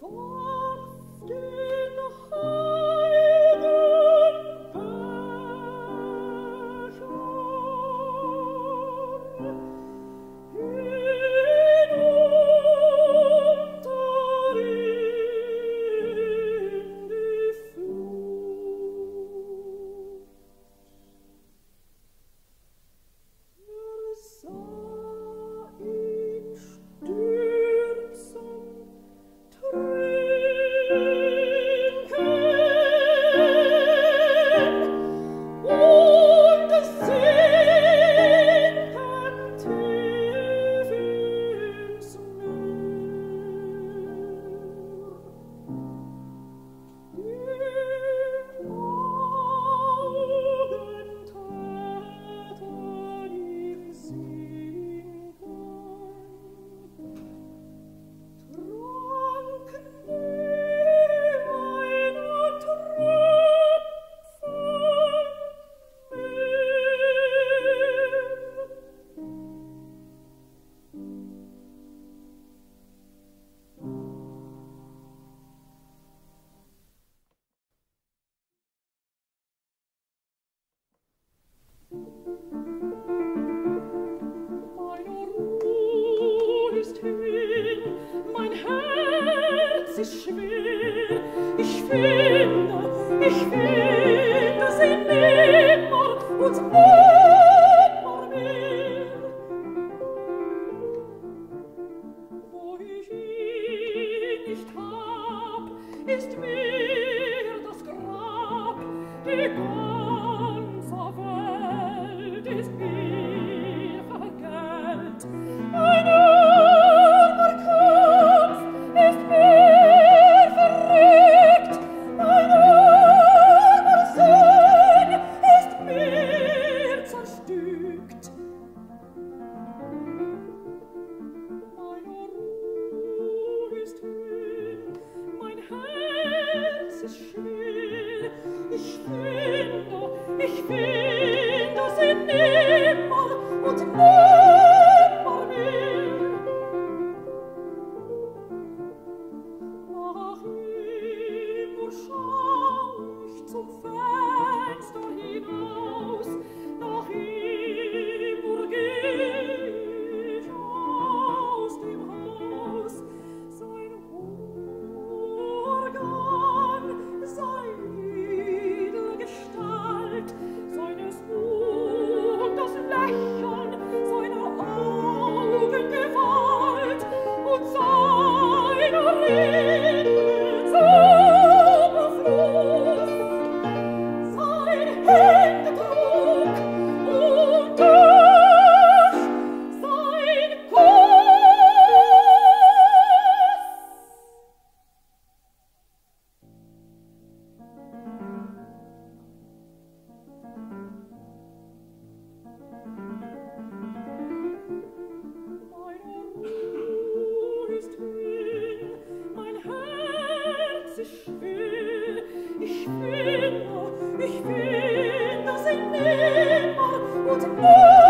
for und